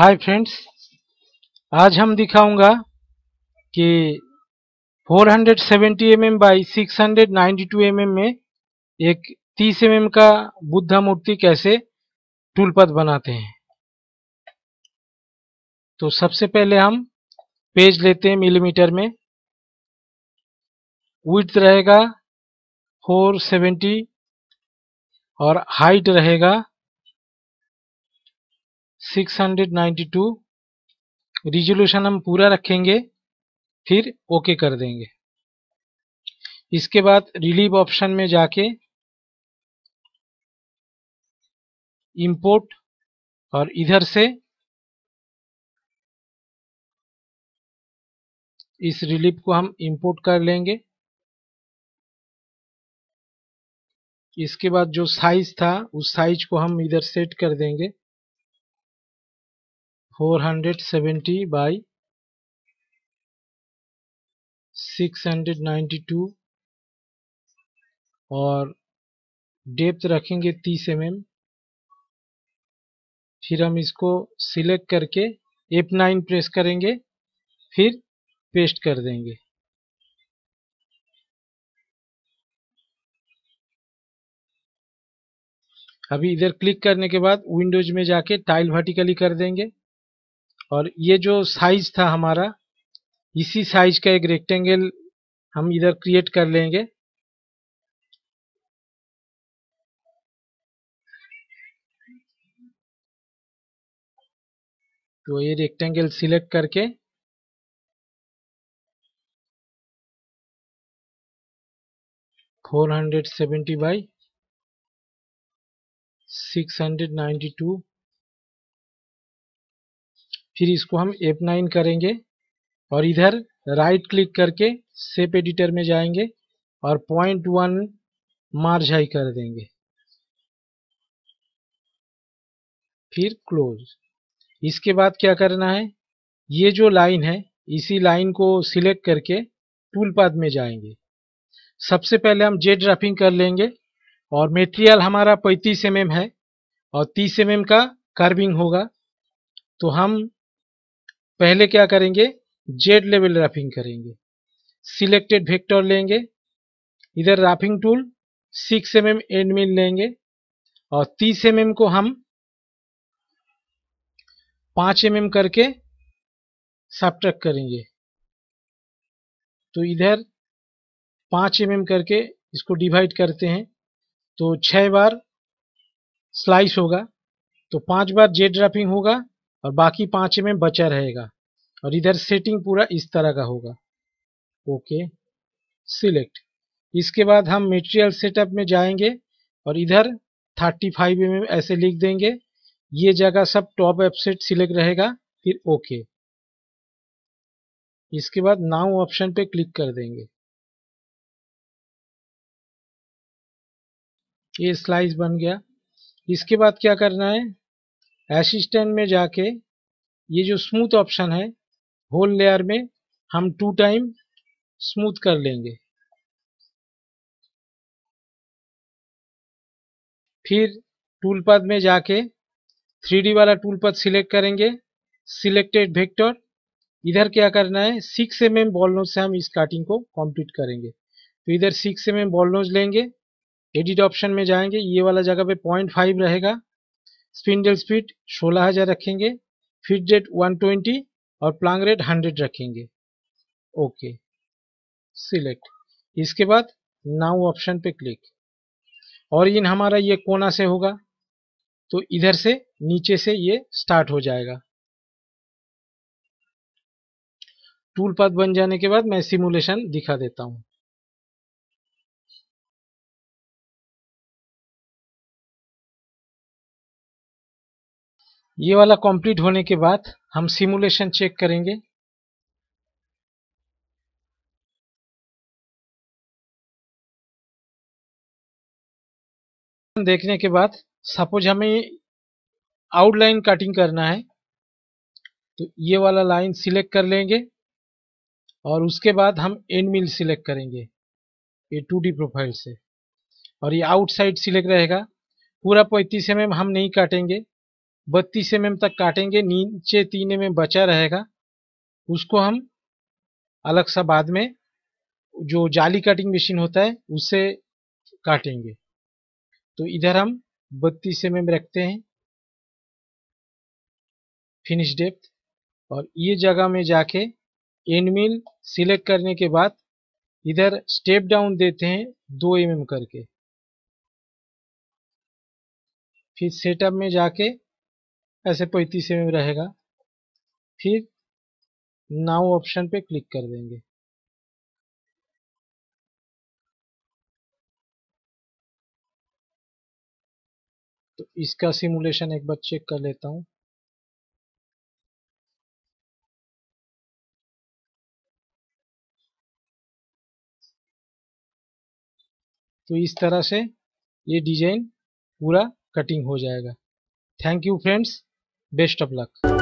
Hi friends आज हम दिखाऊँगा कि 470 mm बाई 692 mm में एक 30 mm का बुद्धा मूर्ति कैसे टूलपथ बनाते हैं। तो सबसे पहले हम पेज लेते हैं मिलीमीटर में। विड्थ रहेगा 470 और हाइट रहेगा 692 रिजोल्यूशन हम पूरा रखेंगे, फिर ओके कर देंगे। इसके बाद रिलीव ऑप्शन में जाके इंपोर्ट और इधर से इस रिलीफ को हम इंपोर्ट कर लेंगे। इसके बाद जो साइज़ था, उस साइज़ को हम इधर सेट कर देंगे। 470 बाई 692 और डेप्थ रखेंगे 30 एम mm फिर हम इसको सिलेक्ट करके F9 प्रेस करेंगे, फिर पेस्ट कर देंगे। अभी इधर क्लिक करने के बाद विंडोज़ में जाके टाइल वर्टिकली कर देंगे। और ये जो साइज़ था हमारा, इसी साइज़ का एक रेक्टेंगल हम इधर क्रिएट कर लेंगे। तो ये रेक्टेंगल सिलेक्ट करके four hundred seventy by six hundred ninety two फिर इसको हम F9 करेंगे और इधर राइट क्लिक करके सेप एडिटर में जाएँगे और पॉइंट वन मार्ज हाई कर देंगे। फिर क्लोज इसके बाद क्या करना है? ये जो लाइन है, इसी लाइन को सिलेक्ट करके टूल पाथ में जाएँगे। सबसे पहले हम जेड ड्राफिंग कर लेंगे और मेटेरियल हमारा 35 एम mm है और 30 एम mm का कार्विंग होगा। तो हम पहले क्या करेंगे? जेड लेवल रैपिंग करेंगे। सिलेक्टेड वेक्टर लेंगे। इधर wrapping tool 6 M M and mil लेंगे। और 30 एम mm को हम 5 एम mm करके सब्ट्रैक्ट करेंगे। तो इधर 5 एम mm करके इसको डिवाइड करते हैं। तो छह बार स्लाइस होगा। तो पाँच बार जेड ड्रापिंग होगा। और बाकी पाँच में बचा रहेगा। और इधर सेटिंग पूरा इस तरह का होगा। ओके सिलेक्ट इसके बाद हम मटेरियल सेटअप में जाएँगे और इधर 35 फाइव mm ऐसे लिख देंगे, ये जगह सब टॉप एपसेट सिलेक्ट रहेगा, फिर ओके। इसके बाद नाउ ऑप्शन पे क्लिक कर देंगे। ये स्लाइस बन गया। इसके बाद क्या करना है? असिस्टेंट में जाके ये जो स्मूथ ऑप्शन है होल लेयर में हम टू टाइम स्मूथ कर लेंगे। फिर टूल पद में जाके 3D वाला टूल पद सिलेक्ट करेंगे। सिलेक्टेड वेक्टर इधर क्या करना है six M M ball nose से हम इस काटिंग को कंप्लीट करेंगे। तो इधर six M M ball nose लेंगे एडिट ऑप्शन में जाएँगे, ये वाला जगह पे पॉइंट फाइव रहेगा। स्पिंडल स्पीड 16000 रखेंगे फिट रेट 120 और प्लांग रेट 100 रखेंगे। ओके सिलेक्ट इसके बाद नाउ ऑप्शन पे क्लिक और इन हमारा ये कोना से होगा तो इधर से नीचे से ये स्टार्ट हो जाएगा। टूल पाथ बन जाने के बाद मैं सिमुलेशन दिखा देता हूँ। ये वाला कंप्लीट होने के बाद हम सिमुलेशन चेक करेंगे। देखने के बाद सपोज़ हमें आउटलाइन कटिंग करना है तो ये वाला लाइन सिलेक्ट कर लेंगे और उसके बाद हम एंड मिल सिलेक्ट करेंगे ये टू डी प्रोफ़ाइल से। और ये आउटसाइड सिलेक्ट रहेगा। पूरा पैंतीस एम हम नहीं काटेंगे। बत्तीस एम तक काटेंगे, नीचे तीन एम बचा रहेगा। उसको हम अलग सा बाद में जो जाली कटिंग मशीन होता है उससे काटेंगे। तो इधर हम बत्तीस एम रखते हैं। फिनिश डेप्थ और ये जगह में जाके एंड मिल सिलेक्ट करने के बाद इधर स्टेप डाउन देते हैं दो एम करके। फिर सेटअप में जाके ऐसे पैंतीस एम रहेगा। फिर नाउ ऑप्शन पे क्लिक कर देंगे। तो इसका सिमुलेशन एक बार चेक कर लेता हूँ। तो इस तरह से ये डिज़ाइन पूरा कटिंग हो जाएगा। Thank you friends. Best of luck.